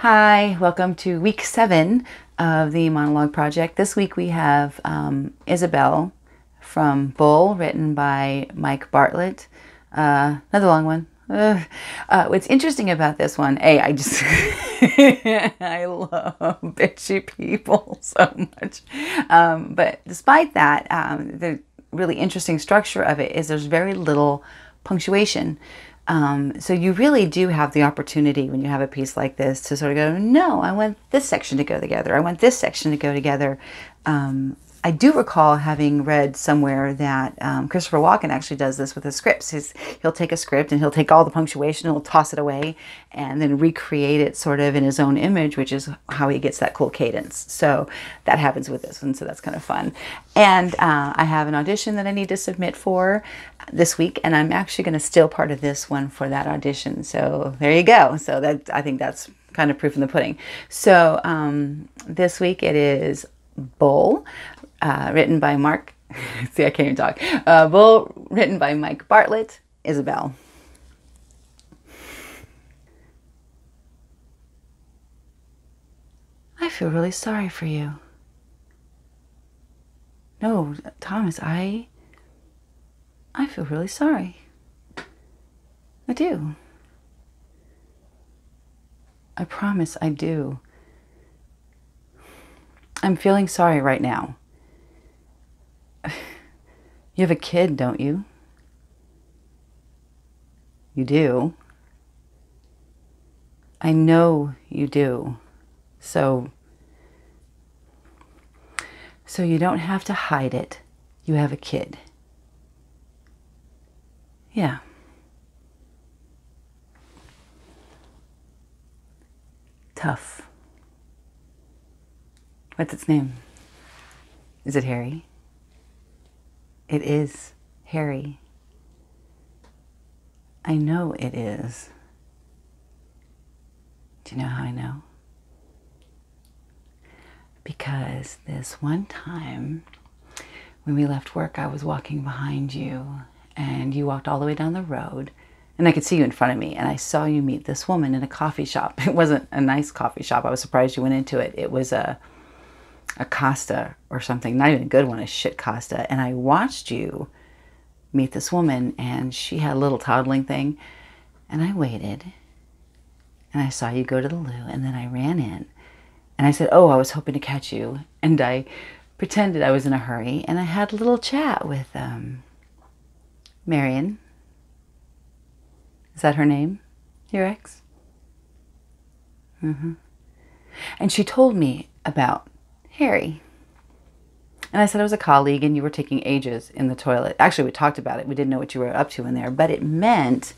Hi, welcome to week seven of the monologue project. This week we have um, Isobel from Bull, written by Mike Bartlett. Uh, another long one. Uh, uh, what's interesting about this one, A, I just, I love bitchy people so much. Um, but despite that, um, the really interesting structure of it is there's very little punctuation. Um, so you really do have the opportunity when you have a piece like this to sort of go, no, I want this section to go together. I want this section to go together. Um, I do recall having read somewhere that um, Christopher Walken actually does this with his scripts. He's, he'll take a script and he'll take all the punctuation, and he'll toss it away, and then recreate it sort of in his own image, which is how he gets that cool cadence. So that happens with this one, so that's kind of fun. And uh, I have an audition that I need to submit for this week, and I'm actually going to steal part of this one for that audition. So there you go. So that I think that's kind of proof in the pudding. So um, this week it is Bull uh, written by Mark. See, I can't even talk. Uh, Bull, written by Mike Bartlett. Isobel. I feel really sorry for you. No, Thomas, I. I feel really sorry. I do. I promise I do. I'm feeling sorry right now. You have a kid, don't you? You do. I know you do. So, so you don't have to hide it. You have a kid. Yeah. Tough. What's its name? Is it Harry? It is Harry. I know it is. Do you know how I know? Because this one time when we left work, I was walking behind you and you walked all the way down the road and I could see you in front of me and I saw you meet this woman in a coffee shop. It wasn't a nice coffee shop. I was surprised you went into it. It was a a Costa or something, not even a good one, a shit Costa. And I watched you meet this woman, and she had a little toddling thing. And I waited, and I saw you go to the loo, and then I ran in. And I said, Oh, I was hoping to catch you. And I pretended I was in a hurry, and I had a little chat with um, Marion. Is that her name? Your ex? Mm-hmm. And she told me about Harry. And I said I was a colleague and you were taking ages in the toilet. Actually, we talked about it. We didn't know what you were up to in there, but it meant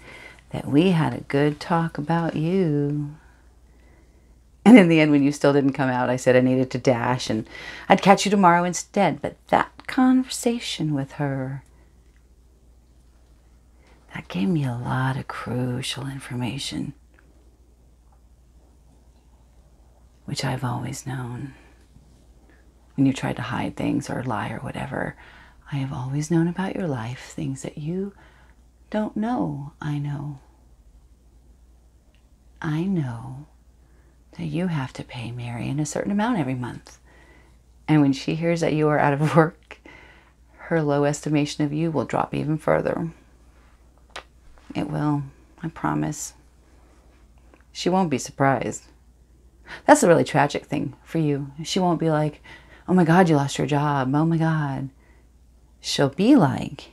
that we had a good talk about you. And in the end, when you still didn't come out, I said I needed to dash and I'd catch you tomorrow instead. But that conversation with her, that gave me a lot of crucial information, which I've always known when you tried to hide things or lie or whatever. I have always known about your life, things that you don't know, I know. I know that you have to pay Marion a certain amount every month. And when she hears that you are out of work, her low estimation of you will drop even further. It will, I promise. She won't be surprised. That's a really tragic thing for you. She won't be like, oh my God, you lost your job. Oh my God. She'll be like,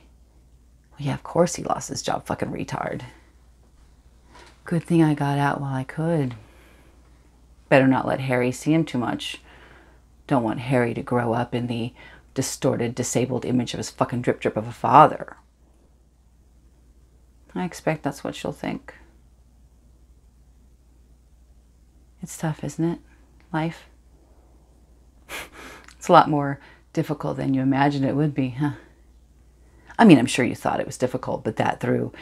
well, yeah, of course he lost his job, fucking retard. Good thing I got out while I could. Better not let Harry see him too much. Don't want Harry to grow up in the distorted, disabled image of his fucking drip drip of a father. I expect that's what she'll think. It's tough, isn't it? Life. A lot more difficult than you imagined it would be, huh? I mean, I'm sure you thought it was difficult, but that through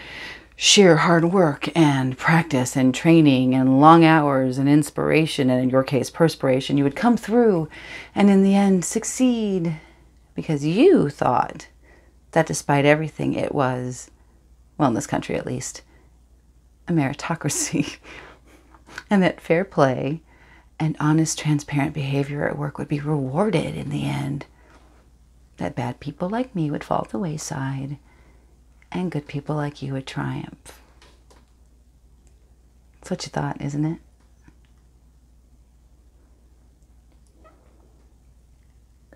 sheer hard work and practice and training and long hours and inspiration, and in your case, perspiration, you would come through and in the end succeed because you thought that despite everything, it was, well, in this country at least, a meritocracy. and that fair play and honest, transparent behavior at work would be rewarded in the end. That bad people like me would fall to the wayside and good people like you would triumph. That's what you thought, isn't it?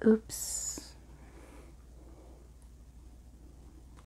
Oops.